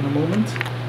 on a moment.